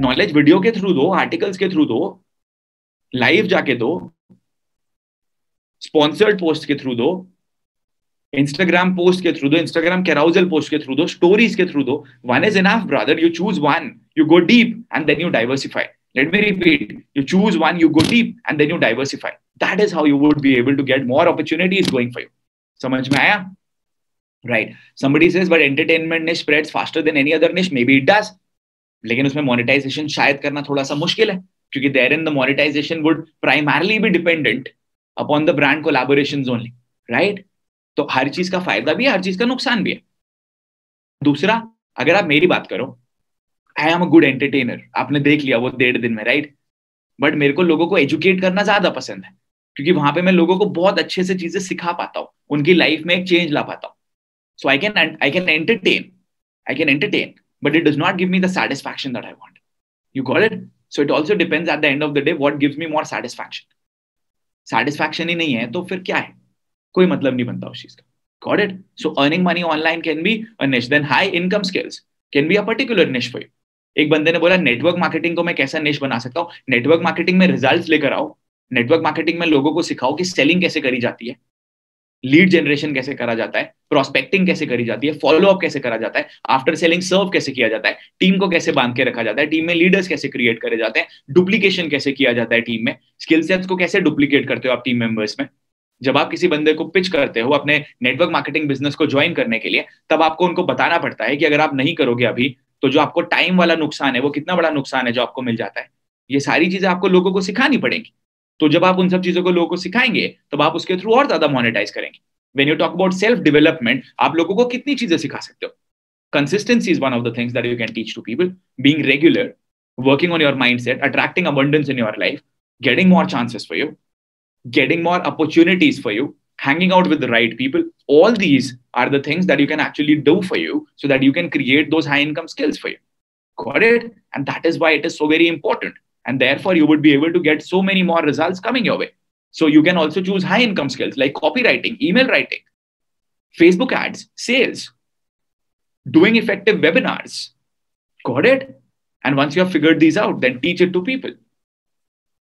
Knowledge video के through दो articles के थ्रू दो लाइव जाके दो स्पॉन्सर्ड पोस्ट के थ्रू दो इंस्टाग्राम पोस्ट के थ्रू दो इंस्टाग्राम कैराउजल पोस्ट के थ्रू दो स्टोरीज के थ्रू दो one is enough brother you choose one you go deep and then you diversify let me repeat you choose one you go deep and then you diversify that is how you would be able to get more opportunities going for you samajh mein aaya right somebody says but entertainment niche spreads faster than any other niche maybe it does लेकिन उसमें monetization शायद करना थोड़ा सा मुश्किल है, क्योंकि there in the monetisation would primarily be dependent upon the brand collaboration only right तो हर चीज़ का फ़ायदा भी है, हर चीज़ का नुकसान भी है। दूसरा, अगर आप मेरी बात करो I am a good entertainer आपने देख लिया वो डेढ़ दिन में राइट बट मेरे को लोगों को एजुकेट करना ज़्यादा पसंद है, क्योंकि वहाँ पे मैं लोगों को बहुत अच्छे से चीज़ें सिखा पाता हूँ, उनकी लाइफ में एक चेंज ला पाता हूँ। So I can I can entertain I can entertain but it does not give me the satisfaction that I want. You got it? So it also depends at the end of the day what gives me more satisfaction. Satisfaction ही नहीं है तो फिर क्या है कोई मतलब नहीं बनता उस चीज़ का got it so earning money online can be a niche then high income skills can be a particular niche for you एक बंदे ने बोला नेटवर्क मार्केटिंग को मैं कैसा निश बना सकता हूँ नेटवर्क मार्केटिंग में रिजल्ट्स लेकर आओ नेटवर्क मार्केटिंग में लोगों को सिखाओ कि सेलिंग कैसे करी जाती है लीड जनरेशन कैसे करा जाता है प्रोस्पेक्टिंग कैसे करी जाती है फॉलो अप कैसे करा जाता है आफ्टर सेलिंग सर्व कैसे किया जाता है टीम को कैसे बाँध के रखा जाता है टीम में लीडर्स कैसे क्रिएट करे जाते हैं डुप्लीकेशन कैसे किया जाता है टीम में स्किल सेट्स को कैसे डुप्लीकेट करते हो आप टीम मेंबर्स में? जब आप किसी बंदे को पिच करते हो अपने नेटवर्क मार्केटिंग बिज़नेस को ज्वाइन करने के लिए, तब आपको उनको बताना पड़ता है कि अगर आप नहीं करोगे अभी तो जो आपको टाइम वाला नुकसान है, वो कितना बड़ा नुकसान है जो आपको मिल जाता है। ये सारी चीज़ें आपको लोगों को सिखानी पड़ेगी। तो जब आप उन सब चीजों को लोगों को सिखाएंगे तब आप उसके थ्रू और ज्यादा मोनिटाइज करेंगे when you talk about self development आप लोगों को कितनी चीजें सिखा सकते हो consistency is one of the things that you can teach to people being regular working on your mindset attracting abundance in your life getting more chances for you getting more opportunities for you hanging out with the right people all these are the things that you can actually do for you so that you can create those high income skills for you got it and that is why it is so very important and therefore you would be able to get so many more results coming your way so you can also choose high income skills like copywriting, email writing, Facebook ads, sales, doing effective webinars. Got it? And once you have figured these out, then teach it to people.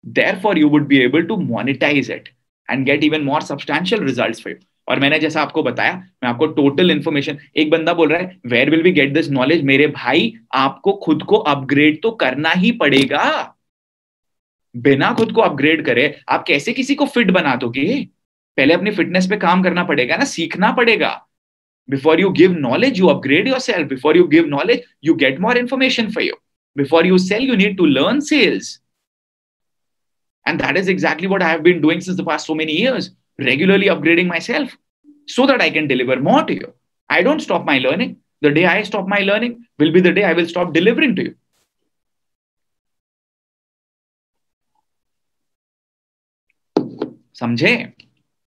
Therefore, you would be able to monetize it and get even more substantial results for you. और मैंने जैसा आपको बताया मैं आपको total information एक बंदा बोल रहा है where will be get this knowledge मेरे भाई आपको खुद को अपग्रेड तो करना ही पड़ेगा बिना खुद को अपग्रेड करे, आप कैसे किसी को फिट बना दो पहले अपनी फिटनेस पे काम करना पड़ेगा ना, सीखना पड़ेगा। Before you give knowledge you upgrade your self before you give knowledge you get more information for you before you sell you need to learn sales and that is exactly what I have been doing since so many year regularly upgrading my self so that I can deliver मॉट you I don't stop my learning the day I stop my learning will be the day I will stop delivering to you समझे?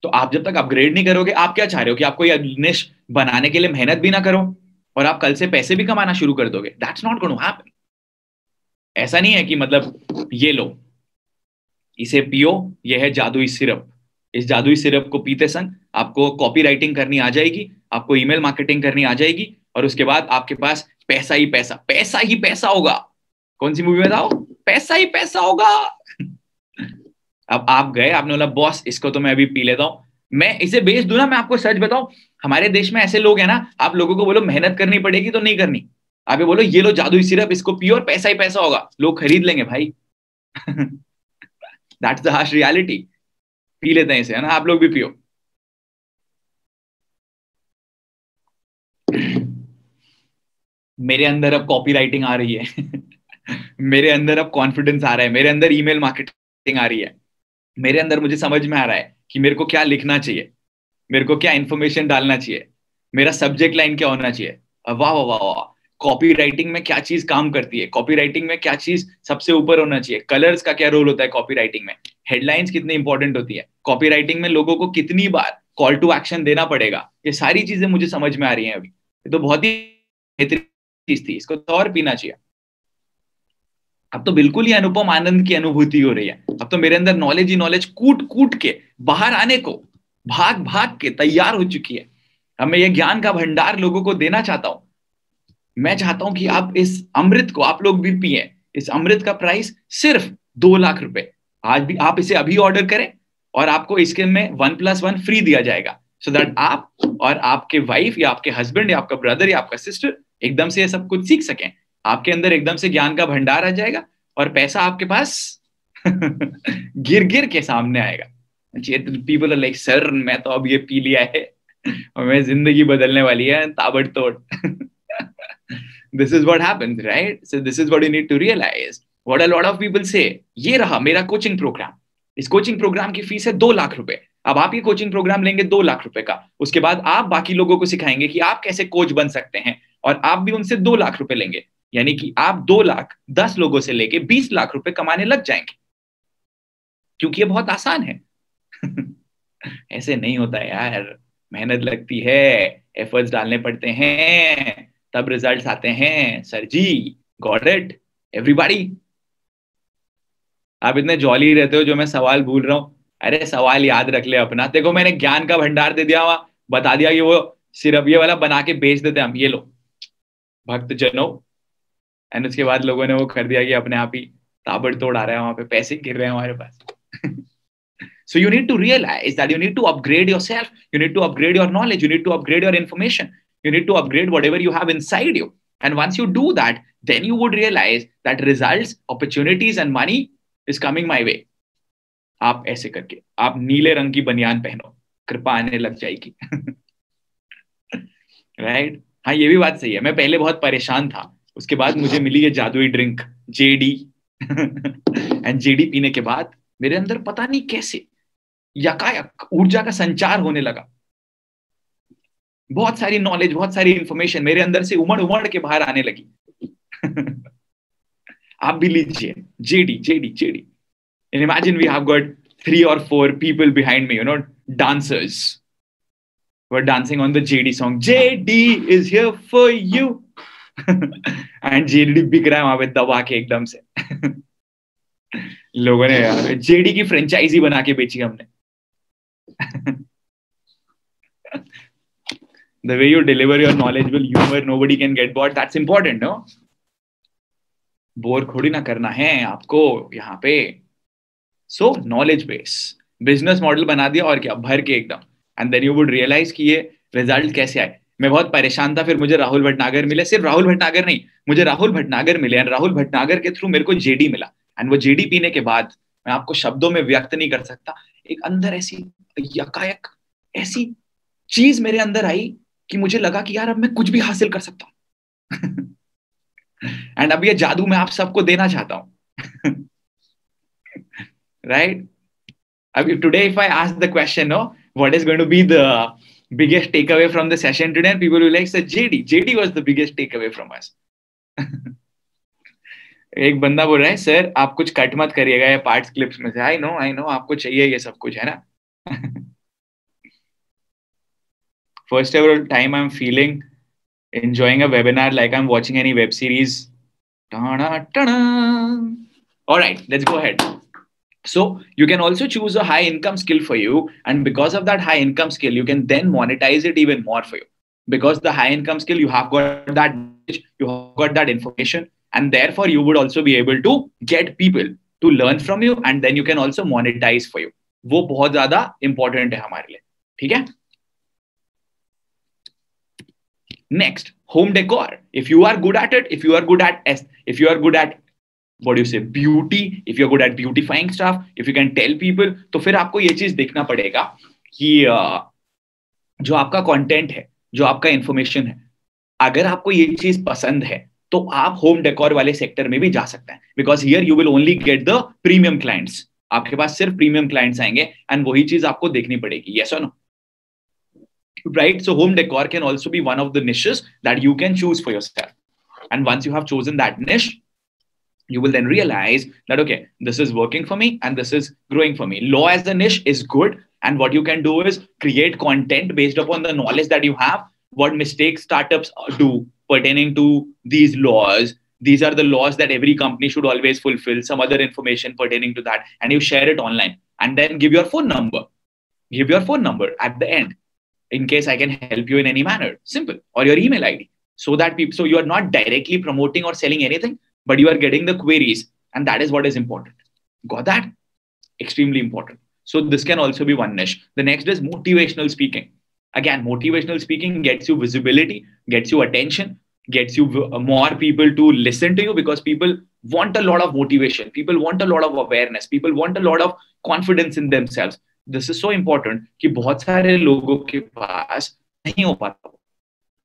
तो आप जब तक upgrade नहीं करोगे, आप क्या चाह रहे हो कि आपको ये निश बनाने के लिए मेहनत भी ना करो और आप कल से पैसे भी कमाना शुरू कर दोगे? दैट्स नॉट गोइंग हैपन ऐसा नहीं है कि मतलब ये लो, इसे पियो, ये है जादुई सिरप। इस जादुई सिरप को पीते संग आपको कॉपी राइटिंग करनी आ जाएगी, आपको ईमेल मार्केटिंग करनी आ जाएगी और उसके बाद आपके पास पैसा ही पैसा पैसा ही पैसा होगा। कौन सी मूवी में था पैसा ही पैसा होगा। अब आप गए, आपने बोला, बॉस, इसको तो मैं अभी पी लेता हूँ। मैं, इसे बेच दू ना, मैं आपको सच बताऊँ, हमारे देश में ऐसे लोग हैं ना, आप लोगों को बोलो, मेहनत करनी पड़ेगी तो नहीं करनी। आप ये बोलो, ये लो जादू सिर्फ़ इसको पियो और पैसा ही पैसा होगा, लोग खरीद लेंगे भाई। दैट्स द हार्श रियलिटी पी लेते हैं इसे, है ना? आप लोग भी पियो। मेरे अंदर अब कॉपी राइटिंग आ रही है। मेरे अंदर अब कॉन्फिडेंस आ रहा है। मेरे अंदर ईमेल मार्केटिंग आ रही है। मेरे अंदर मुझे समझ में आ रहा है कि मेरे को क्या लिखना चाहिए, मेरे को क्या इन्फॉर्मेशन डालना चाहिए, मेरा सब्जेक्ट लाइन क्या होना चाहिए। वाह वाह वाह वाह कॉपी राइटिंग में क्या चीज़ काम करती है? कॉपी राइटिंग में क्या चीज़ सबसे ऊपर होना चाहिए? कलर्स का क्या रोल होता है कॉपी राइटिंग में? हेडलाइंस कितनी इंपॉर्टेंट होती है? कॉपी राइटिंग में लोगों को कितनी बार कॉल टू एक्शन देना पड़ेगा? ये सारी चीज़ें मुझे समझ में आ रही है अभी। तो बहुत ही बेहतरीन चीज़ थी, इसको तो और पीना चाहिए। अब तो बिल्कुल ही अनुपम आनंद की अनुभूति हो रही है। अब तो मेरे अंदर नॉलेज ही नॉलेज कूट कूट के बाहर आने को भाग भाग के तैयार हो चुकी है। अब मैं ये ज्ञान का भंडार लोगों को देना चाहता हूँ। मैं चाहता हूँ कि आप इस अमृत को, आप लोग भी पिए। इस अमृत का प्राइस सिर्फ़ दो लाख रुपए। आज भी आप इसे अभी ऑर्डर करें और आपको इसके में वन प्लस वन फ्री दिया जाएगा। सो so दैट आप और आपके वाइफ या आपके हस्बैंड या आपका ब्रदर या आपका सिस्टर एकदम से ये सब कुछ सीख सकें। आपके अंदर एकदम से ज्ञान का भंडार आ जाएगा और पैसा आपके पास गिर गिर के सामने आएगा। पीपल लाइक सर मैं तो अब ये पी लिया है और मैं ज़िंदगी बदलने वाली है, ताबड़तोड़. This is what happens, right? So this is what you need to realize. What a lot of people say, ये रहा मेरा कोचिंग प्रोग्राम इस कोचिंग प्रोग्राम की फ़ीस है दो लाख रुपए। अब आप ये कोचिंग प्रोग्राम लेंगे दो लाख रुपए का। उसके बाद आप बाकी लोगों को सिखाएँगे कि आप कैसे कोच बन सकते हैं और आप भी उनसे दो लाख रुपए लेंगे। यानी कि आप दो लाख, दस लोगों से लेके बीस लाख रुपए कमाने लग जाएँगे। क्योंकि ये बहुत आसान है। ऐसे नहीं होता यार। मेहनत लगती है एफर्ट्स डालने पड़ते हैं, तब रिजल्ट्स आते हैं। Sir ji got it everybody आप इतने जॉली रहते हो जो मैं सवाल भूल रहा हूँ। अरे सवाल याद रख ले अपना। देखो, मैंने ज्ञान का भंडार दे दिया वहाँ बता दिया कि वो सिर्फ़ ये वाला बना के बेच देते हम, ये लो। भक्त जनो एंड उसके बाद लोगों ने वो कर दिया कि अपने आप ही ताबड़ तोड़ आ रहा है, वहाँ पे पैसे गिर रहे हैं हमारे पास। So you need to realise that you need to upgrade your self you need to upgrade your knowledge you need to upgrade your information you need to upgrade whatever you have inside you and once you do that then you would realise that result opportunities and money is coming my way आप ऐसे करके, आप नीले रंग की बनियान पहनो, कृपा आने लग जाएगी। Right right? हाँ ये भी बात सही है। मैं पहले बहुत परेशान था। उसके बाद मुझे मिली ये जादुई ड्रिंक जेडी एंड जेडी पीने के बाद मेरे अंदर पता नहीं कैसे यकायक ऊर्जा का संचार होने लगा बहुत सारी नॉलेज बहुत सारी इंफॉर्मेशन मेरे अंदर से उमड़ उमड़ के बाहर आने लगी आप भी लीजिए JD JD JD imagine we have got three or four people behind me, you know, dancers who are dancing on the JD song. JD is here for you. And JD बिक रहा है वहाँ पे दबा के एकदम से। लोगों ने यार जेडी की फ्रेंचाइजी बना के बेची हमने। The the way you deliver your knowledgeable humor nobody can get bored that's important, no? Bore Khori ना करना है आपको यहाँ पे। So knowledge base business model बना दिया और क्या? भर के एकदम। And then you would realise कि ये रिज़ल्ट कैसे आए। मैं बहुत परेशान था फिर मुझे राहुल भटनागर मिले। सिर्फ़ राहुल भटनागर नहीं मुझे राहुल भटनागर मिले। एंड राहुल भटनागर के थ्रू मेरे को जेडी मिला। एंड वो जेडी पीने के बाद मैं आपको शब्दों में व्यक्त नहीं कर सकता। एक अंदर ऐसी यकायक ऐसी चीज़ मेरे अंदर आई कि मुझे लगा कि यार अब मैं कुछ भी हासिल कर सकता हूँ। एंड अब ये जादू मैं आप सबको देना चाहता हूँ। राइट अब today, if I ask the question, no, what is going to be the biggest takeaway from the session today? And people will like, say, JD. JD was the biggest takeaway from us. एक बंदा बोल रहा है sir आप कुछ cut मत करिएगा ये पार्ट्स क्लिप्स में से आई नो आई नो आपको चाहिए ये सब कुछ है ना ever time I am feeling enjoying a webinar like I'm watching any web series. All right, let's go ahead. So you can also choose a high income skill for you. And because of that high income skill, you can then monetize it even more for you. Because the high income skill, you have got that, you have got that information. And therefore, you would also be able to get people to learn from you. And then you can also monetize for you. वो बहुत ज्यादा important है हमारे लिए ठीक है next home decor if you are good at it if you are good at if you are good at what do you say beauty if you're good at beautifying stuff if you can tell people तो फिर आपको ये चीज़ देखना पड़ेगा कि जो आपका content है जो आपका इंफॉर्मेशन है अगर आपको ये चीज़ पसंद है तो आप होम डेकोर वाले सेक्टर में भी जा सकते हैं because here you will only get the premium clients आपके पास सिर्फ़ प्रीमियम क्लाइंट्स आएँगे एंड वही चीज़ आपको देखनी पड़ेगी यस और no right so home decor can also be one of the niches that you can choose for yourself and once you have chosen that niche you will then realize that okay this is working for me and this is growing for me. Law as a niche is good and what you can do is create content based upon the knowledge that you have. What mistakes startups uh, do pertaining to these laws these are the laws that every company should always fulfill some other information pertaining to that and you share it online and then give your phone number. Give your phone number at the end in case i can help you in any manner. Simple. Or your email id so that people so you are not directly promoting or selling anything but you are getting the queries and that is what is important got that extremely important so this can also be one niche the next is motivational speaking again motivational speaking gets you visibility gets you attention gets you more people to listen to you because people want a lot of motivation people want a lot of awareness people want a lot of confidence in themselves this is so important कि बहुत सारे लोगों के पास नहीं हो पाता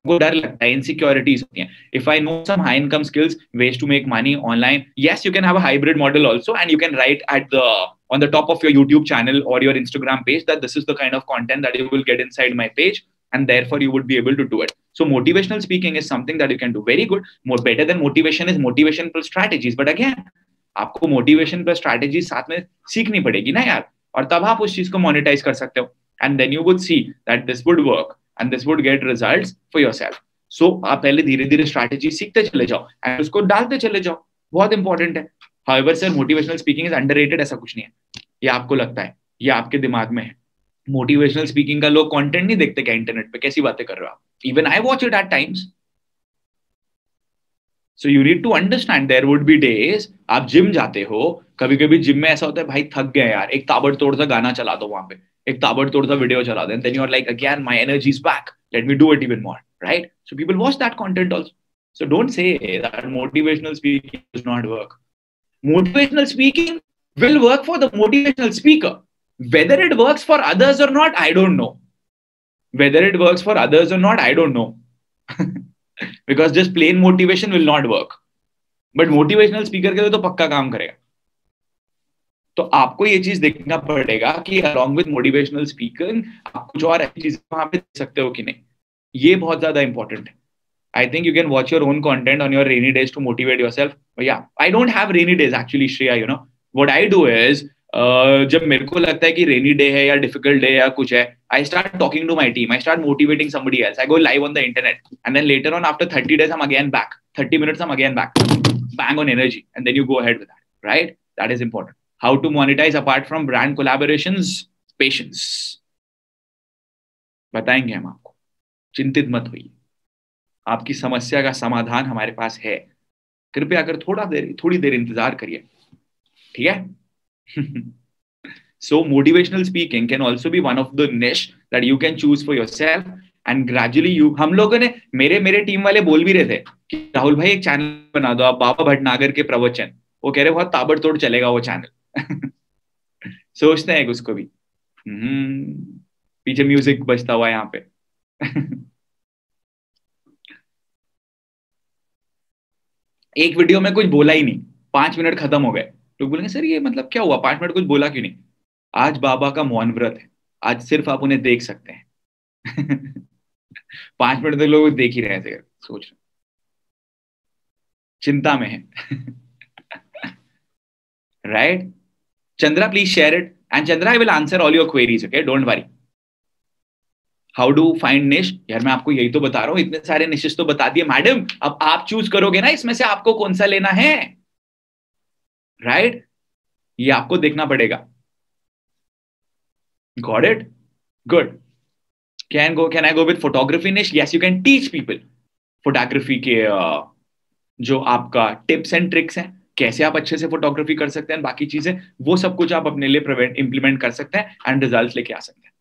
वो डर लगता है इनसिक्योरिटीज होती हैं if I know some high income skills ways to make money online yes you can have a hybrid model also and you can right at the on the top of your YouTube channel or your Instagram page that this is the kind of content that you will get inside my page and therefore you would be able to do it. So motivational speaking is something that you can do very good. More better than motivation is motivation plus strategies. But again, आपको motivation plus strategy साथ में सीखनी पड़ेगी ना यार और तब आप उस चीज को मोनिटाइज कर सकते हो and then you would see that this would work and this would get result for your self सो आप पहले धीरे धीरे स्ट्रैटेजी सीखते चले जाओ एंड उसको डालते चले जाओ। बहुत इंपॉर्टेंट है। However sir motivational speaking is underrated ऐसा कुछ नहीं है। ये आपको लगता है। ये आपके दिमाग में है। मोटिवेशनल स्पीकिंग का लोग कंटेंट नहीं देखते क्या इंटरनेट पे? कैसी बातें कर रहे हो आप? Even I watch it at times so you need to understand there would be days आप जिम जाते हो कभी कभी जिम में ऐसा होता है, भाई, थक गए यार, एक ताबड़तोड़ सा गाना चला दो वहाँ पे, एक ताबड़तोड़ सा वीडियो चला then you are like again my energy is back let me do it even more right so people watch that content also so don't say motivational speaking is not work motivational speaking will work for the motivational speaker whether it work for others or not I don't know whether it work for others or not I don't know because just plain motivation will not work but motivational speaker के लिए तो पक्का काम करेगा। तो आपको ये चीज़ देखना पड़ेगा कि अलॉन्ग विद मोटिवेशनल स्पीकर आप कुछ और अच्छी चीज़ें वहाँ पे देख सकते हो कि नहीं। ये बहुत ज़्यादा इंपॉर्टेंट है। I think you can watch your own content on your rainy days to motivate yourself I don't have rainy days actually Shreya you know what I do is जब मेरे को लगता है कि रेनी डे है या difficult day या कुछ है I start talking to my team I start motivating somebody else I go live on the internet and then later on after thirty days हम अगेन बैक थर्टी मिनट्स हम again back on energy. And then you go ahead with that, right? That is important. How to monetize apart from brand collaborations? Patience. बताएँगे हम आपको। चिंतित मत होइए। आपकी समस्या का समाधान हमारे पास है। कृपया अगर थोड़ा देर, थोड़ी देर इंतज़ार करिए। ठीक है? so motivational speaking can also be one of the niche that you can choose for yourself. And gradually you हम लोगों ने मेरे मेरे टीम वाले बोल भी रहे थे कि राहुल भाई एक चैनल बना दो आप बाबा भटनागर के प्रवचन. वो कह रहे बहुत ताबड़तोड़ चलेगा वो चैनल सोचते हैं उसको भी। हम्म, पीछे म्यूज़िक बजता हुआ यहाँ पे। एक वीडियो में कुछ बोला ही नहीं। पाँच मिनट खत्म हो गए। लोग बोलेंगे, सर, ये मतलब क्या हुआ? पाँच मिनट कुछ बोला क्यों नहीं? आज बाबा का मौन व्रत है। आज सिर्फ़ आप उन्हें देख सकते हैं। पाँच मिनट तक लोग देख ही रहे थे, सोच रहे। चिंता में है। Right Chandra please share it and Chandra I will answer all your queries okay don't worry how do find niche यार, मैं आपको यही तो बता रहा हूँ। इतने सारे निशेष तो बता दिए। मैडम अब आप चूज़ करोगे ना, इसमें से आपको कौन सा लेना है? राइट ये आपको देखना पड़ेगा। Got it good can go can I go with photography niche yes you can teach people photography के uh, जो आपका टिप्स एंड ट्रिक्स हैं। कैसे आप अच्छे से फोटोग्राफी कर सकते हैं बाकी चीज़ें वो सब कुछ आप अपने लिए इंप्लीमेंट कर सकते हैं एंड रिज़ल्ट लेके आ सकते हैं।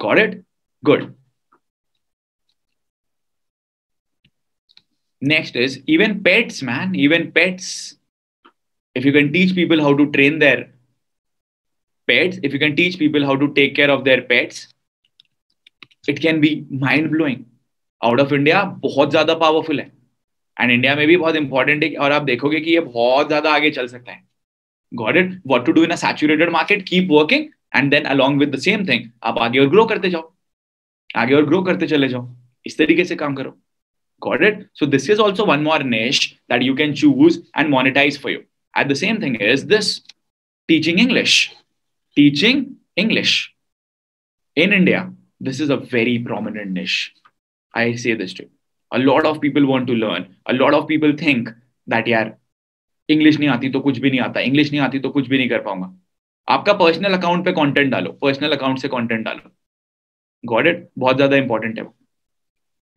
Got it good next is even pets man even pets if you can teach people how to train their pets, if you can teach people how to take care of their pets, it can be mind blowing. Out of India बहुत ज़्यादा powerful है। And India में भी बहुत important है और आप देखोगे कि ये बहुत ज़्यादा आगे चल सकता है। Got it what to do in saturated market keep working and then along with the same thing आप आगे और ग्रो करते जाओ। आगे और ग्रो करते चले जाओ। इस तरीके से काम करो। Got it so this is also one more niche that you can choose and monetize for you And the same thing is this teaching English. Teaching English. In India, this is a very prominent niche. I say this to you. A lot of people want to learn. A lot of people think that यार English नहीं आती तो कुछ भी नहीं आता English नहीं आती तो कुछ भी नहीं कर पाऊँगा आपका पर्सनल अकाउंट पे कंटेंट डालो पर्सनल अकाउंट से कंटेंट डालो गॉड इट बहुत ज़्यादा इंपॉर्टेंट है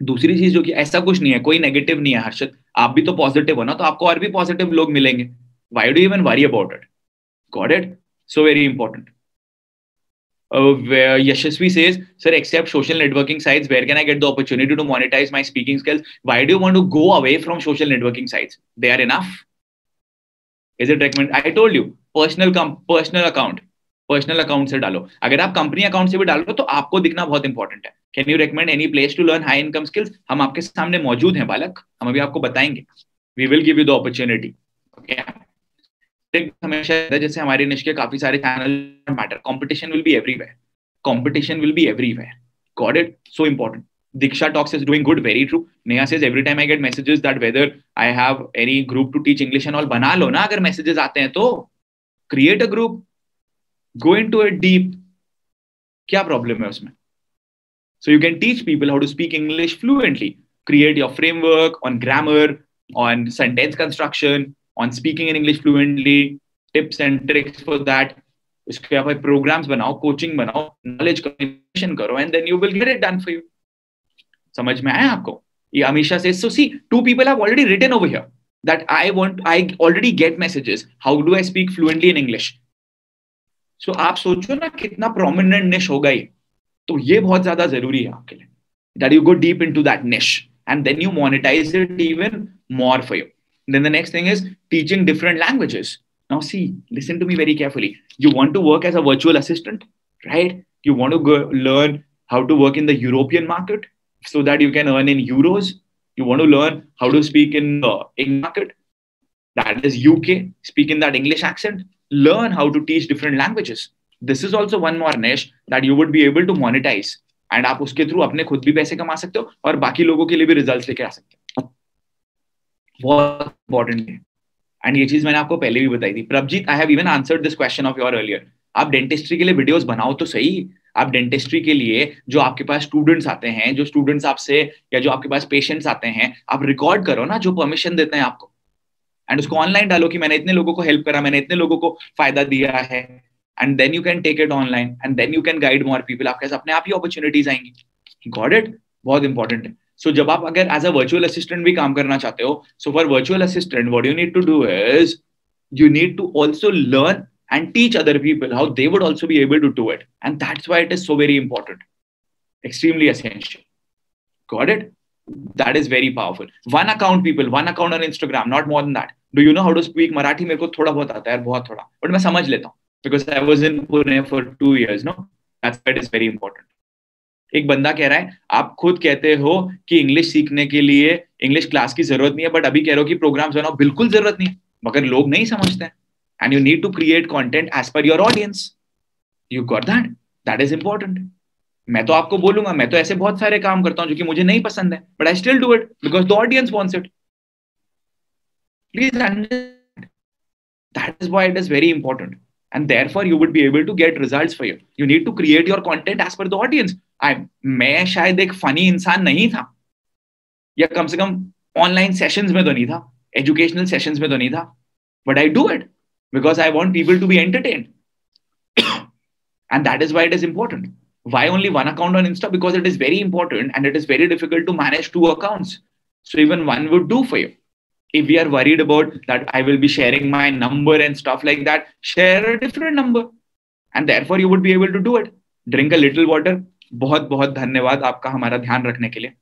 दूसरी चीज़ जो कि ऐसा कुछ नहीं है कोई नेगेटिव नहीं है हर्षद आप भी तो पॉजिटिव हो ना तो आपको और भी पॉजिटिव लोग मिलेंगे why do even worry about it got it so very important uh, Yashasvi says, Sir, except social networking sites, where can I get the opportunity to monetize my speaking skills? Why do you want to go away from social networking sites? They are enough. Is it recommend? I told you, personal com- personal account. Personal account से डालो अगर आप company account से भी डालो तो आपको दिखना बहुत इंपॉर्टेंट है can you recommend any place to learn high income skills हम आपके सामने मौजूद हैं बालक हम अभी आपको बताएँगे we will give you the opportunity हमेशा जैसे हमारे निश के काफ़ी सारे channel matter competition will be everywhere competition will be everywhere got it so important Diksha talks is doing good very true Neha says every time I get messages that whether I have any group to teach English and all बना लो ना अगर messages आते हैं तो। Create a group go into a deep क्या problem है उसमें? So you can teach people how to speak English fluently create your framework on grammar on sentence construction on speaking in English fluently, tips and tricks for that. उसके आप programs बनाओ coaching बनाओ knowledge communication करो and then you will get it done for you समझ में आया आपको? ये हमेशा से so see two people have already written over here that I want I already get messages how do I speak fluently in English सो आप सोचो ना कितना प्रोमिनेंट निश होगा ये। तो ये बहुत ज़्यादा ज़रूरी है आपके लिए। That you go deep into that niche and then you monetize it even more for you Then the next thing is teaching different languages. Now, see, listen to me very carefully. You want to work as a virtual assistant, right? You want to go learn how to work in the European market so that you can earn in euros. You want to learn how to speak in the English market, that is UK, speak in that English accent. Learn how to teach different languages. This is also one more niche that you would be able to monetize. And आप उसके through अपने खुद भी पैसे कमा सकते हो और बाकी लोगों के लिए भी रिजल्ट लेके आ सकते हो बहुत इंपॉर्टेंट है। एंड ये चीज़ मैंने आपको पहले भी बताई थी। Prabhjeet I have even answered this question of your earlier आप डेंटिस्ट्री के लिए वीडियोस बनाओ तो सही। आप डेंटिस्ट्री के लिए जो आपके पास स्टूडेंट्स आते हैं, जो स्टूडेंट्स आपसे या जो आपके पास पेशेंट्स आते हैं, आप रिकॉर्ड करो ना जो परमिशन देते हैं आपको। एंड उसको ऑनलाइन डालो कि मैंने इतने लोगों को हेल्प करा, मैंने इतने लोगों को फ़ायदा दिया है। And then you can take it online and then you can guide more people आपके पास अपने आप ही अपॉर्चुनिटीज़ आएँगी। गॉड इट बहुत इंपॉर्टेंट है। सो जब आप अगर एज अ वर्चुअल असिस्टेंट भी काम करना चाहते हो so for virtual assistant what you need to do is you need to also learn and teach other people how they would also be able to do it. And that's why it is so very important, extremely essential. Got it? That is very powerful. One account, people, one account on Instagram, not more than that. Do you know how to speak Marathi? मेरे को थोड़ा बहुत आता है बहुत थोड़ा but मैं समझ लेता हूँ because I was in Pune for two years. No, that's why it is very important. एक बंदा कह रहा है, आप खुद कहते हो कि इंग्लिश सीखने के लिए इंग्लिश क्लास की ज़रूरत नहीं है बट अभी कह रहे हो कि प्रोग्राम्स बनाओ, बिल्कुल ज़रूरत नहीं मगर लोग नहीं समझते हैं। And you need to create content as per your audience you got that that is important मैं तो आपको बोलूँगा, मैं तो ऐसे बहुत सारे काम करता हूँ जो कि मुझे नहीं पसंद है but I still do it because the audience wants it please that is why it is very important and therefore, you would be able to get results for you. You need to create your content as per the audience. I, मैं शायद एक funny इंसान नहीं था या कम से कम ऑनलाइन सेशंस में तो नहीं था एजुकेशनल सेशंस में तो नहीं था but I do it because I want people to be entertain and that is why it is important why only one account on insta because it is very important and it is very difficult to manage two accounts so even one would do for you if we are worried about that I will be sharing my number and stuff like that, share a different number. And therefore you would be able to do it. Drink a little water. बहुत बहुत धन्यवाद आपका हमारा ध्यान रखने के लिए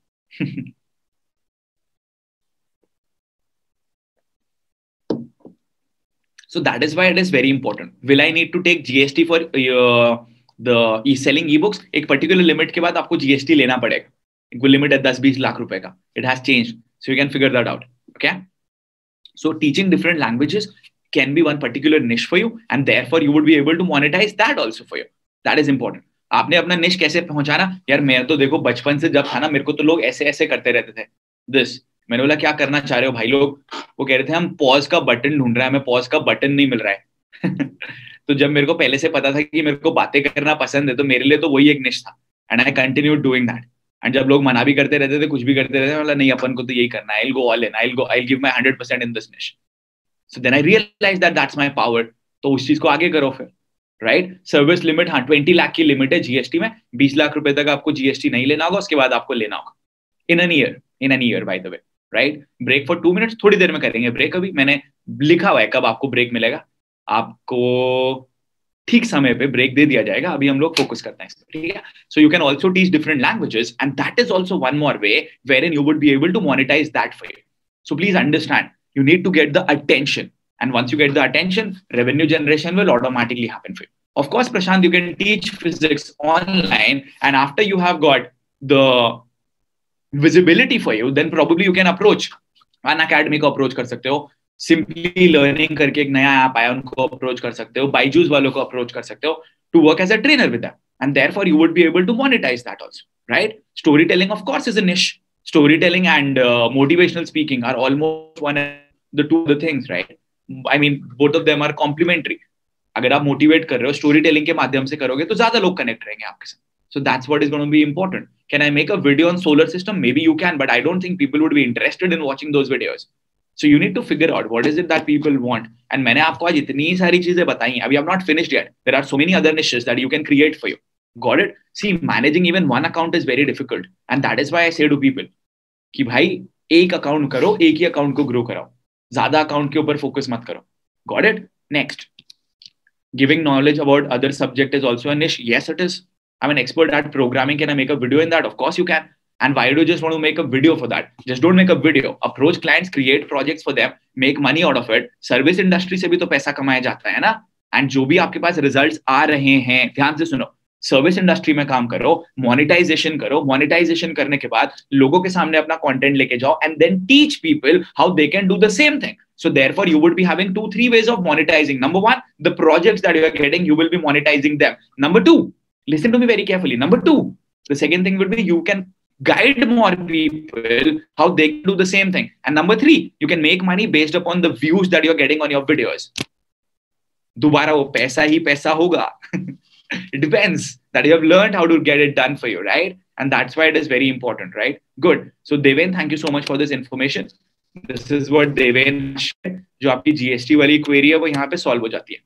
so that is why it is very important will i need to take gst for uh, the e selling ebooks एक particular limit के बाद आपको gst लेना पड़ेगा एक लिमिट है 10 20 लाख रुपए का it has changed so you can figure that out okay So teaching different languages can be one particular niche for you, and therefore you would be able to monetize that also for you. That is important. आपने अपना निश कैसे पहुंचाना? यार, मैं तो देखो, बचपन से जब था ना, मेरे को तो लोग ऐसे ऐसे करते रहते थे। दिस मैंने बोला, क्या करना चाह रहे हो भाई लोग? वो कह रहे थे, हम पॉज का बटन ढूंढ रहे हैं, हमें पॉज का बटन नहीं मिल रहा है। तो जब मेरे को पहले से पता था कि मेरे को बातें करना पसंद है तो मेरे लिए तो वही एक निश था। And I continue doing that and जब लोग मना भी करते रहते थे, कुछ भी करते रहते मतलब नहीं, अपन को तो यही करना है go all in I go I give my hundred percent in this niche so then I realize that that's my power तो उस चीज़ को आगे करो फिर। राइट सर्विस लिमिट हाँ ट्वेंटी लाख की लिमिट है जीएसटी में। बीस लाख रुपए तक आपको जीएसटी नहीं लेना होगा, उसके बाद आपको लेना होगा। In an year in an year by the way right break for two minutes थोड़ी देर में करेंगे ब्रेक अभी। मैंने लिखा हुआ है, कब आपको ब्रेक मिलेगा। आपको ठीक समय पे ब्रेक दे दिया जाएगा। अभी हम लोग फोकस करते हैं ठीक है? So you can also teach different languages and that is also one more way wherein you would be able to monetize that for you so please understand you need to get the attention. and once you get the attention revenue generation will automatically happen for you of course prashant you can teach physics online and after you have got the visibility for you then probably you can approach an academy को approach कर सकते हो simply learning करके एक नया app आया उनको approach कर सकते हो बाइजूस वालों को अप्रोच कर सकते हो to work as a trainer with and therefore you would be able to monetize that also right storytelling of course is a niche storytelling and uh, motivational speaking are almost one the two the things right I mean both of them are complementary अगर आप motivate कर रहे हो storytelling के माध्यम से करोगे तो ज़्यादा लोग कनेक्ट रहेंगे आपके साथ। So that's what is got be important can I make a video on solar system maybe you can but I don't think people would be interested in watching those videos so you need to figure out what is it that people want and मैंने आपको आज इतनी सारी चीज़ें बताई अभी I not finished yet there are so many other niches that you can create for you got it see managing even one account is very difficult and that is why I say भाई, एक account करो, एक ही account को grow कराओ। ज़्यादा account के ऊपर फोकस मत करो got it next giving knowledge about other subject is also niche yes it is i'm an expert at programming can i make a video in that of course you can and why do you just want to make a video for that just don't make a video approach clients create projects for them make money out of it service industry से भी तो पैसा कमाया जाता है ना and जो भी आपके पास रिजल्ट्स आ रहे हैं ध्यान से सुनो सर्विस इंडस्ट्री में काम करो मोनिटाइजेशन करो मोनिटाइजेशन करने के बाद लोगों के सामने अपना कंटेंट लेके जाओ and then teach people how they can do the same thing so therefore you would be having two three ways of monetizing number one the projects that you are getting you will be monetizing them number two listen to me very carefully number two the second thing would be you can guide more people how they do the same thing and number three you can make money based upon the views that you're getting on your videos दोबारा वो पैसा ही पैसा होगा it depends that you have learned how to get it done for you, right? And that's why it is very important, right? Good. So Deven, thank you so much for this information. This is what Deven जो आपकी GST वाली query है वो यहाँ पे सॉल्व हो जाती है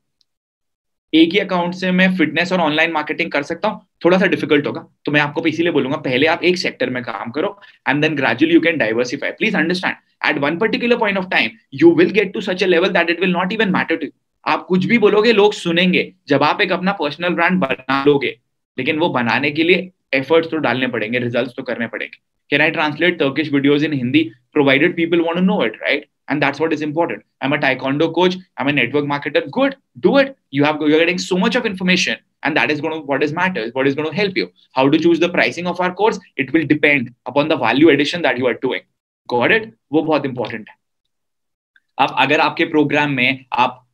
एक ही अकाउंट से मैं फिटनेस और ऑनलाइन मार्केटिंग कर सकता हूँ थोड़ा सा डिफ़िकल्ट होगा तो मैं आपको इसीलिए बोलूँगा पहले आप एक सेक्टर में काम करो and then gradually you can diversify please understand at one particular point of time you will get to such a level that it will not even matter to आप कुछ भी बोलोगे लोग सुनेंगे जब आप एक अपना पर्सनल ब्रांड बना लोगे लेकिन वो बनाने के लिए एफर्ट्स तो डालने पड़ेंगे रिजल्ट्स तो करने पड़ेंगे can I translate Turkish videos in Hindi provided people want to know it right and that's what is important i'm a taekwondo coach i'm a network marketer good do it you have you're getting so much of information and that is going to what is matters what is going to help you how to choose the pricing of our course it will depend upon the value addition that you are doing got it वो बहुत important है अब अगर आपके program में आप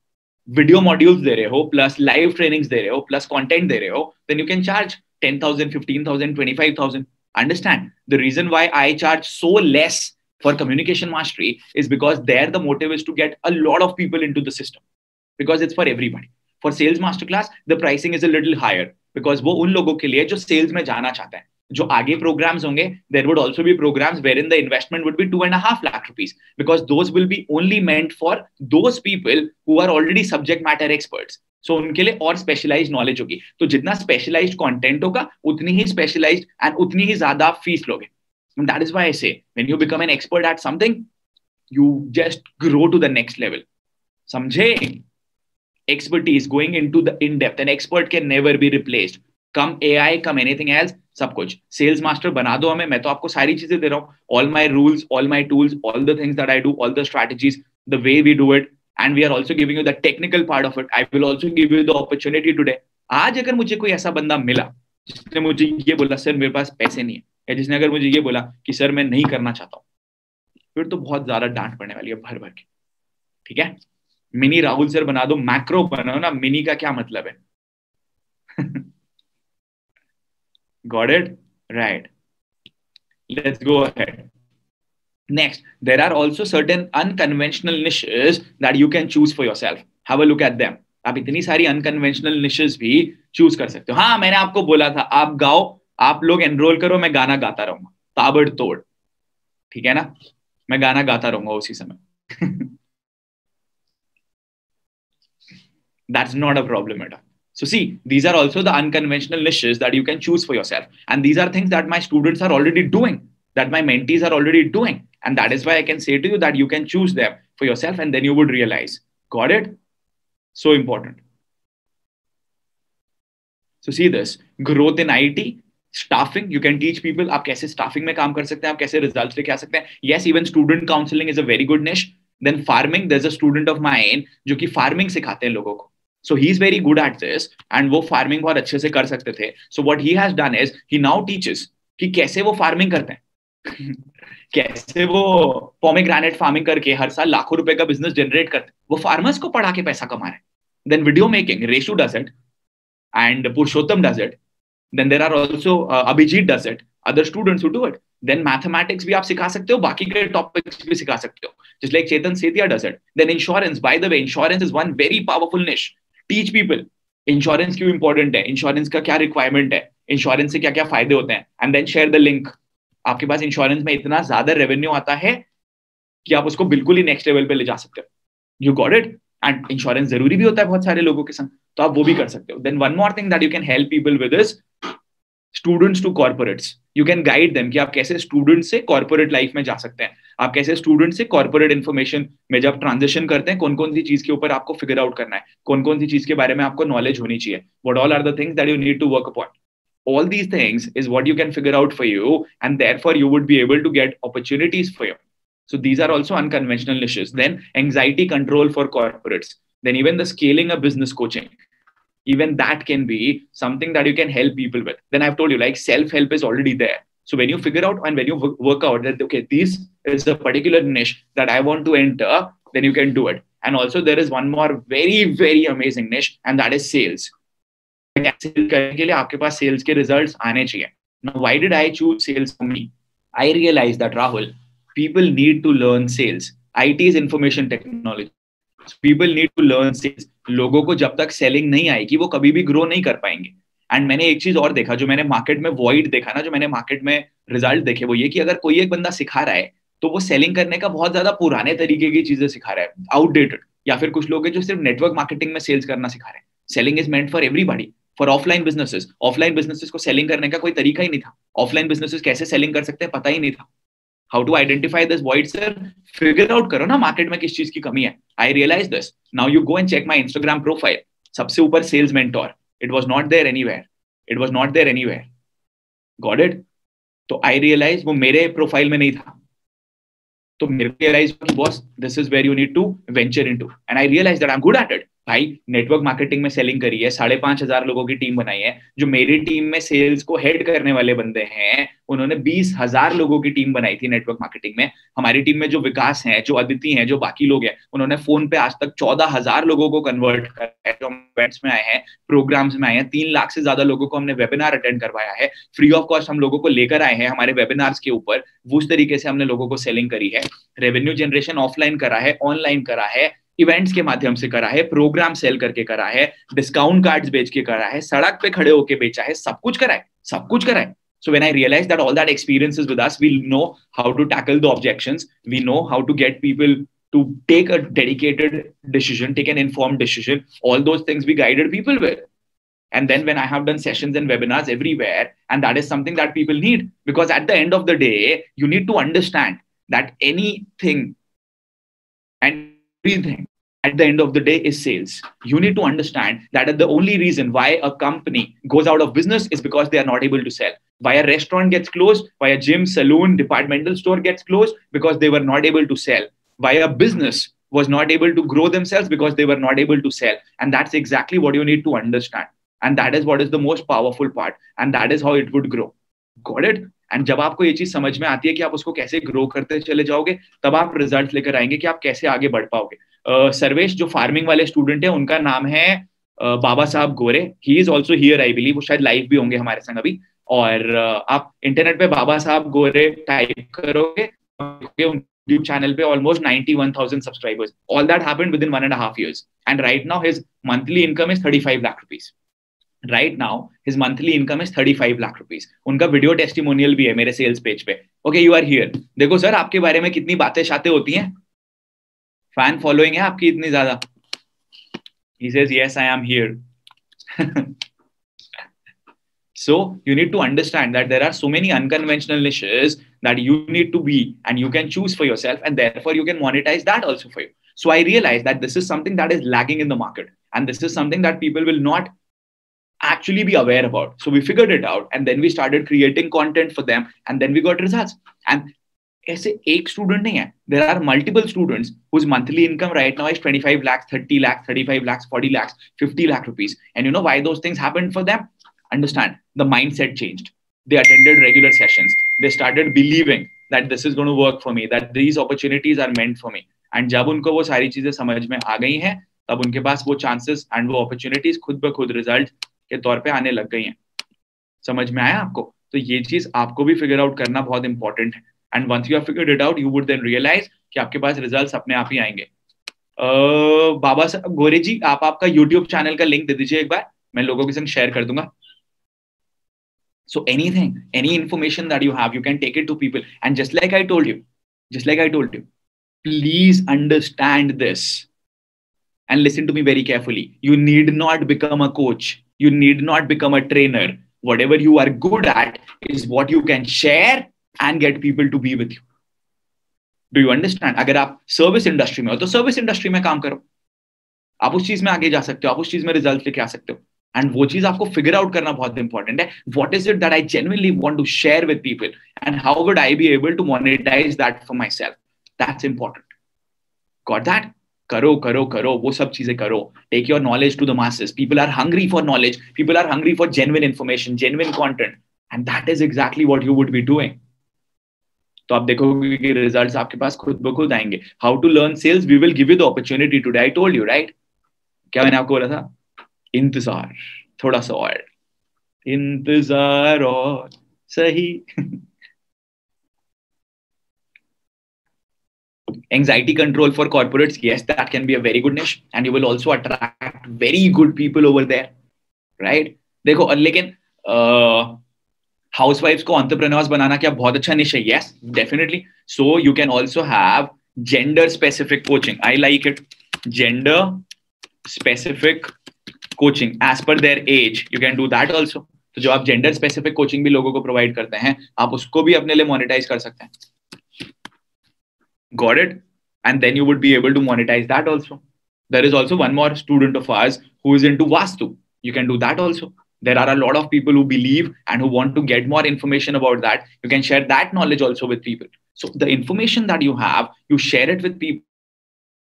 video modules दे रहे हो प्लस लाइव ट्रेनिंग्स दे रहे हो प्लस कंटेंट दे रहे हो then you can charge 10000 15000 25000 understand the reason why i charge so less for communication mastery is because there the motive is to get a lot of people into the system because it's for everybody for sales masterclass the pricing is a little higher because वो उन लोगों के लिए जो sales में जाना चाहते हैं जो आगे प्रोग्राम्स होंगे there would also be programs wherein the investment would be two and half lakh rupees because those will be only meant for those people who are already subject matter experts so उनके लिए और specialise knowledge होगी। तो जितना specialise content होगा, उतनी ही specialise and उतनी ही ज़्यादा फ़ीस लोगे। That is why say when you become an expert at something you just grow to the next level समझे? Expertise going into the in depth an expert can never be replaced. Come I come anything else, सब कुछ। Sales master बना दो हमें, मैं तो आपको सारी चीज़ें दे रहा हूँ। All my rules all my tools all the things that I do all the strategies the way we do it and we are also giving you the technical part of it I will also give you the opportunity today आज अगर मुझे कोई ऐसा बंदा मिला, जिसने मुझे ये बोला, सर, मेरे पास पैसे नहीं है, या जिसने अगर मुझे ये बोला कि, सर, मैं नहीं करना चाहता हूँ, फिर तो बहुत ज़्यादा डांट पड़ने वाली है भर भर के। ठीक है? मिनी राहुल सर बना दो, मैक्रो बनाओ ना, मिनी का क्या मतलब है? Got it? Right. Let's go ahead. Next, there are also certain unconventional niches that you can choose for yourself. Have a look at them. आप इतनी सारी अनकन्वेंशनल निशेस भी चूज़ कर सकते हो हाँ मैंने आपको बोला था आप गाओ आप लोग एनरोल करो मैं गाना गाता रहूँगा ताबड़ तोड़ ठीक है ना मैं गाना गाता रहूँगा उसी समय that's not a problem at So see, these are also the unconventional niches that you can choose for yourself. And these are things that my students are already doing. that my mentees are already doing. And that is why I can say to you that you can choose them for yourself and then you would realize. Got it? So important. So see this growth in IT, staffing. You can teach people आप कैसे staffing में काम कर सकते हैं आप कैसे results लेके आ सकते हैं yes even student counseling is a very good niche then farming there's a student of mine जो कि farming सिखाते हैं लोगों को so he's very good at this, and वो फ़ार्मिंग बहुत अच्छे से कर सकते थे। So what he has done is, he now teaches कि कैसे वो farming करते हैं। कैसे वो पोमेग्रेनेट फ़ार्मिंग करके हर साल लाखों रुपए का बिज़नेस जनरेट करते वो फार्मर्स को पढ़ा के पैसा कमा रहे then video making Reshu does it and Purushottam does it then there are also Abhijeet does it other students who do it then mathematics भी आप सिखा सकते हो, बाकी के टॉपिक्स भी सिखा सकते हो। Just like Chetan Setia does it then insurance by the way insurance is one very powerful niche teach people insurance क्यों इंपॉर्टेंट है? इंश्योरेंस का क्या रिक्वायरमेंट है? इंश्योरेंस से क्या क्या फ़ायदे होते हैं? And then share the link आपके पास इंश्योरेंस में इतना ज़्यादा रेवेन्यू आता है कि आप उसको बिल्कुल ही नेक्स्ट लेवल पे ले जा सकते हो। You got it and insurance ज़रूरी भी होता है बहुत सारे लोगों के संग। तो आप वो भी कर सकते हो। Then one more thing that you can help people with is students to corporates you can guide them कि आप कैसे स्टूडेंट से कॉर्पोरेट लाइफ में जा सकते हैं। आप कैसे स्टूडेंट से कॉर्पोरेट इन्फॉर्मेशन में जब ट्रांजेक्शन करते हैं कौन कौन सी चीज के ऊपर आपको फिगर आउट करना है कौन कौन सी चीज के बारे में आपको नॉलेज होनी चाहिए what all are the things that you need to work upon all these things is what you can figure out for you and therefore you would be able to get opportunities for you so these are also unconventional niches then anxiety control for corporates then even the scaling of business coaching even that can be something that you can help people with then i've told you like self help is already there so when you figure out and when you work out that okay this is a particular niche that i want to enter then you can do it and also there is one more very very amazing niche and that is sales sell करने के लिए आपके पास sales के results आने चाहिए now why did i choose sales for me i realized that rahul people need to learn sales it is information technology so people need to learn sales लोगों को जब तक सेलिंग नहीं आएगी वो कभी भी ग्रो नहीं कर पाएंगे एंड मैंने एक चीज़ और देखा जो मैंने मार्केट में वॉइड देखा ना, जो मैंने मार्केट में रिज़ल्ट देखे, वो ये कि अगर कोई एक बंदा सिखा रहा है तो वो सेलिंग करने का बहुत ज़्यादा पुराने तरीके की चीज़ें सिखा रहा है आउटडेटेड या फिर कुछ लोग हैं जो सिर्फ़ नेटवर्क मार्केटिंग में सेल्स करना सिखा रहे हैं। Selling is meant for everybody for offline businesses offline businesses को सेलिंग करने का कोई तरीका ही नहीं था। ऑफलाइन बिजनेसेस कैसे सेलिंग कर सकते हैं, पता ही नहीं था। How to identify this wait sir figure out करो ना मार्केट में किस चीज़ की कमी है। I realize this now you go and check my Instagram profile सबसे ऊपर sales mentor it was not there anywhere it was not there anywhere got it तो आई रियलाइज़ वो मेरे प्रोफ़ाइल में नहीं था। तो मेरे realize boss this is where you need to venture into and I realize that I am good at it भाई network marketing में सेलिंग करी है, साढ़े पाँच हज़ार लोगों की टीम बनाई है, जो मेरी टीम में सेल्स को हेड करने वाले बंदे हैं, उन्होंने बीस हज़ार लोगों की टीम बनाई थी नेटवर्क मार्केटिंग में। हमारी टीम में जो विकास है, जो अदिति हैं, जो बाकी लोग हैं, उन्होंने फ़ोन पे आज तक चौदह हज़ार लोगों को कन्वर्ट करा इवेंट्स में आए हैं प्रोग्राम्स में आए हैं तीन लाख से ज़्यादा लोगों को हमने वेबिनार अटेंड करवाया है। फ्री ऑफ़ कॉस्ट हम लोगों को लेकर आए हैं हमारे वेबिनार्स के ऊपर। उस तरीके से हमने लोगों को सेलिंग करी है। रेवेन्यू जनरेशन ऑफलाइन करा है ऑनलाइन करा है इवेंट्स के माध्यम से करा है प्रोग्राम सेल करके करा है डिस्काउंट कार्ड्स बेच के करा है सड़क पे खड़े होके बेचा है सब कुछ करा है सब कुछ करा है। So when I realized that all that experience is with us, we know how to tackle the objections. We know how to get people to take a dedicated decision, take an informed decision. All those things we guided people with. And then when I have done sessions and webinars everywhere, and that is something that people need because at the end of the day, you need to understand that anything and everything at the end of the day is sales. You need to understand that the only reason why a company goes out of business is because they are not able to sell. Why a restaurant gets closed, why a gym, saloon, departmental store gets closed because they were not able to sell. Why a business was not able to grow themselves because they were not able to sell. And that's exactly what you need to understand. And that is what is the most powerful part. And that is how it would grow. Got it? And जब आपको ये चीज़ समझ में आती है कि आप उसको कैसे ग्रो करते चले जाओगे तब आप रिज़ल्ट लेकर आएँगे कि आप कैसे आगे बढ़ पाओगे सर्वेश जो फ़ार्मिंग वाले स्टूडेंट है उनका नाम है बाबा साहब गोरे ही is also here I believe वो शायद लाइव भी होंगे हमारे संग अभी और आप इंटरनेट पे बाबा साहब गोरे टाइप करोगे YouTube channel पे almost 91,000 subscribers. All that happened within one and a half years. And right now his monthly income is 35 lakh rupees. Right now his monthly income is thirty five lakh rupees उनका video testimonial भी है मेरे sales page पे okay you are here देखो sir आपके बारे में कितनी बातें शातें होती हैं फ़ैन फॉलोइंग है आपकी इतनी ज़्यादा he says yes i am here so you need to understand that there are so many unconventional niches that you need to be and you can choose for yourself and therefore you can monetize that also for you so i realized that this is something that is lagging in the market and this is something that people will not actually be aware about so we figured it out and then we started creating content for them and then we got results and ऐसे एक student नहीं है there are multiple students whose monthly income right now is 25 lakhs 30 lakhs 35 lakhs 40 lakhs 50 lakh rupees and you know why those things happened for them understand the mindset changed they attended regular sessions they started believing that this is going to work for me, that these opportunities are meant for me. And जब उनको वो सारी चीज़ें समझ में आ गई हैं, तब उनके पास वो चांसेस एंड वो अपॉर्चुनिटीज़ खुद ब खुद रिज़ल्ट के तौर पे आने लग गई हैं। समझ में आया आपको? तो ये चीज़ आपको भी फिगर आउट करना बहुत इंपॉर्टेंट है। And once you figured it out you would then realize कि आपके पास रिज़ल्ट अपने आप ही आएँगे। बाबा गोरे जी, आप आपका यूट्यूब चैनल का लिंक दे दीजिए एक बार। मैं लोगों के संग शेयर कर दूँगा। So anything, any information that you have, you can take it to people. And just like I told you, just like I told you, please understand this and listen to me very carefully. You need not become a coach. You need not become a trainer. Whatever you are good at is what you can share and get people to be with you. Do you understand? अगर आप service industry में हो तो service industry में काम करो आप उस चीज में आगे जा सकते हो आप उस चीज में रिजल्ट लेके आ सकते हो एंड वो चीज़ आपको फिगर आउट करना बहुत इंपॉर्टेंट है। What is it that I genuinely want to share with people and how would I be able to monetize that for myself that's important got that करो करो करो, वो सब चीज़ें करो। Take your knowledge to the masses people are hungry for knowledge people are hungry for genuine information genuine content and that is exactly what you would be doing तो आप देखोगे कि रिजल्ट्स आपके पास खुद ब खुद आएँगे। How to learn sales we will give you the opportunity today I told you right क्या मैंने आपको बोला था? इंतज़ार थोड़ा सा और इंतज़ार और सही anxiety control for corporates yes that can be a very good niche and you will also attract very good people over there right देखो लेकिन हाउस वाइफ को ऑन्टरप्रेन्योर्स बनाना क्या बहुत अच्छा निश है yes definitely so you can also have gender specific coaching I like it gender specific coaching as per their age you can do that also तो जो आप जेंडर स्पेसिफिक कोचिंग भी लोगों को प्रोवाइड करते हैं, आप उसको भी अपने लिए मॉनिटाइज कर सकते हैं। Got it and then you would be able to monetize that also there is also one more student of ours who is into Vastu you can do that also there are a lot of people who believe and who want to get more information about that you can share that knowledge also with people so the information that you have you share it with people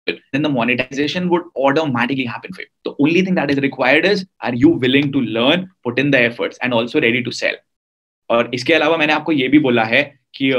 then the monetization would automatically happen for you. The only thing that is required is are you willing to learn, put in the efforts, and also ready to sell. और इसके अलावा मैंने आपको ये भी बोला है कि